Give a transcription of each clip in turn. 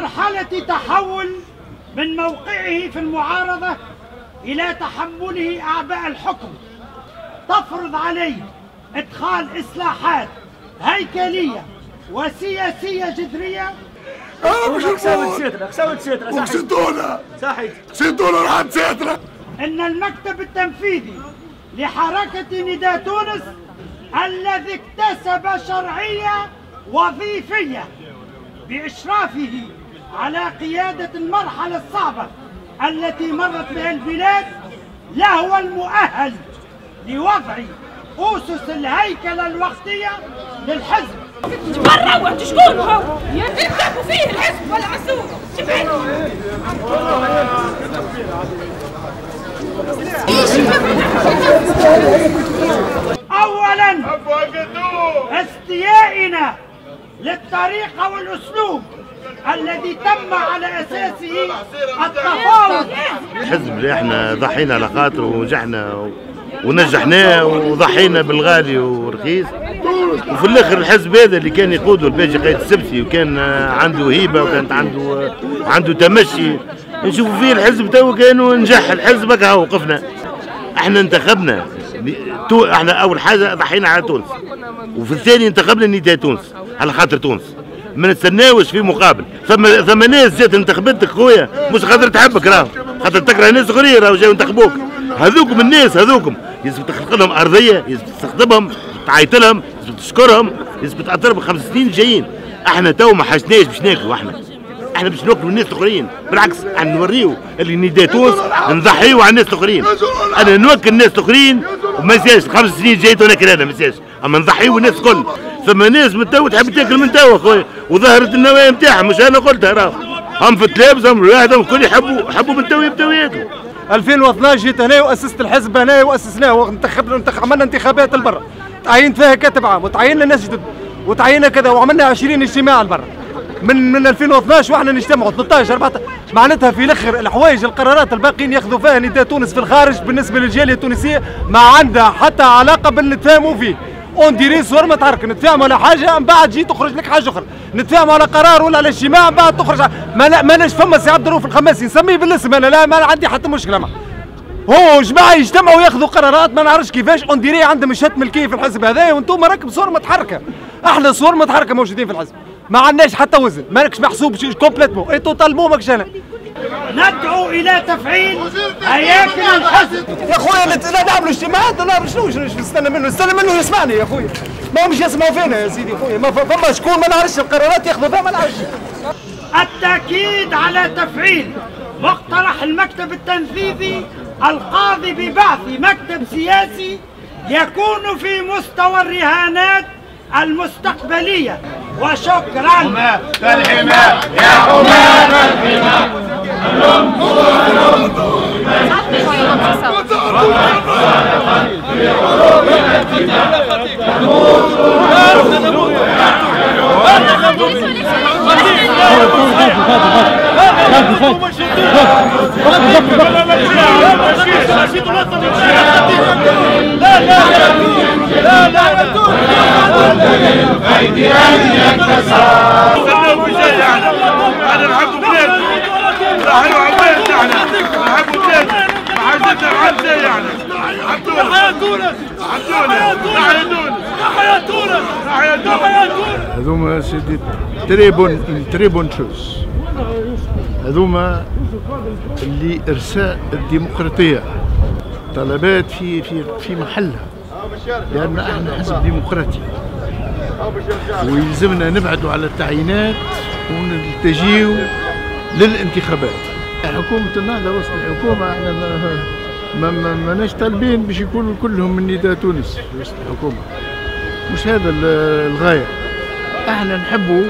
مرحلة تحول من موقعه في المعارضة إلى تحمله أعباء الحكم. تفرض عليه إدخال إصلاحات هيكلية وسياسية جذرية. مش خساوة نقول سيترا خساوة سيترا صحيح وقصدونا صحيح سيدونا لحد سيتنا إن المكتب التنفيذي لحركة نداء تونس الذي اكتسب شرعية وظيفية بإشرافه على قيادة المرحلة الصعبة التي مرت بها البلاد لهو المؤهل لوضع أسس الهيكلة الوقتية للحزب. تبرعوا أنتوا شكون؟ هو؟ يركبوا فيه الحزب ولا أولا استيائنا للطريقة والأسلوب. الذي تم على أساسه التفاوض. الحزب اللي إحنا ضحينا على خاطره ونجحنا ونجحناه وضحينا بالغالي والرخيص. وفي الآخر الحزب هذا اللي كان يقوده الباجي قايد السبسي وكان عنده هيبة وكانت عنده عنده تمشي. نشوفوا فيه الحزب تو كانوا نجح. الحزب هكا وقفنا. إحنا انتخبنا. إحنا أول حاجة ضحينا على تونس. وفي الثاني انتخبنا نداء تونس على خاطر تونس. ما نستناوش في مقابل؟ ثم ثم ناس جات انتخبتك خويا مش خاطر تحبك راهو خاطر تكره ناس اخرين راهو جاوا انتخبوك هذوكم الناس هذوكم. يجب تخلق لهم أرضية يجب تستخدمهم تعيط لهم يجب تشكرهم يجب تأطرهم خمس سنين جايين. إحنا تو ما حاجناش باش ناكلوا إحنا. إحنا باش ناكلوا الناس الاخرين. بالعكس إحنا نوريو اللي نداء تونس نضحيو على الناس الاخرين. أنا نوكل الناس الاخرين وما يسالش خمس سنين جايين ناكل أنا ما يسالش اما نضحيو الناس الكل. ثم ناس من تو تحب تاكل من تو اخويا وظهرت النوايا نتاعها مش أنا قلتها راه. هم في تلابسهم واحدهم الكل يحبوا يحبوا من تو يبداو ياكلوا 2012 جيت هنا وأسست الحزب هنا وأسسناه وانتخبنا انتخ... عملنا انتخابات لبرا تعينت فيها كاتب عام وتعيننا ناس جدد وتعيننا كذا وعملنا 20 اجتماع لبرا من من 2012 وإحنا نجتمعوا 13 14 معناتها في الأخر الحوايج القرارات الباقيين ياخذوا فيها نداء تونس في الخارج بالنسبة للجالية التونسية ما عندها حتى علاقة باللي نتفاهموا فيه. on dirait صور متحركة نتفاهموا على حاجة من بعد جي تخرج لك حاجة أخرى. نتفاهموا على قرار ولا على اجتماع من بعد تخرج. ما ماناش فما سي عبد الرؤوف الخماسي. نسميه بالاسم أنا لا ما عندي حتى مشكلة معه. هو جماعة يجتمعوا وياخذوا قرارات ما نعرفش كيفاش. on dirait عندهم شهاده ملكيه في الحزب هذايا وأنتم راكم صور متحركة. إحنا صور متحركة موجودين في الحزب. ما عندناش حتى وزن. مالكش محسوب complètement et totalement ماكش أنا. ندعو إلى تفعيل هياكل الحزب يا خويا لا لا نعملوا اجتماعات لا شنو؟ نستنى منه؟ نستنى منه يسمعني يا خويا ما همش يسمعوا فينا يا سيدي خويا ما فما شكون ما نعرفش القرارات ياخذوا فيها ما نعرفش. التأكيد على تفعيل مقترح المكتب التنفيذي القاضي ببعث مكتب سياسي يكون في مستوى الرهانات المستقبلية. وشكرا. استنوا في شيء هذوما سيدي très bon très bonne chose هذوما اللي ارساء الديمقراطية. طلبات في في في محلها. لأن إحنا حزب ديمقراطي ويلزمنا نبعدوا على التعيينات ونلتجيو للانتخابات. حكومة النهضة وسط الحكومة. إحنا ما ما ما ماناش طالبين باش يكونوا كلهم من نداء تونس وسط الحكومة. مش هذا ال- الغاية. إحنا نحبوا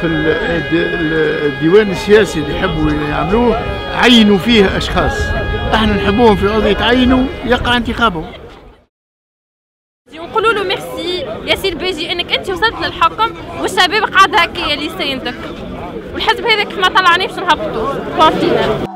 في ال- الد- الديوان السياسي اللي يحبوا يعملوه عينوا فيه أشخاص. إحنا نحبوهم في قضية عينوا يقع انتخابهم. ونقولوا له ميرسي يا سي الباجي إنك أنت وصلت للحكم والشباب قاعد هكايا اللي يساندك والحزب هذاك ما طلعناه باش نهبطوه point final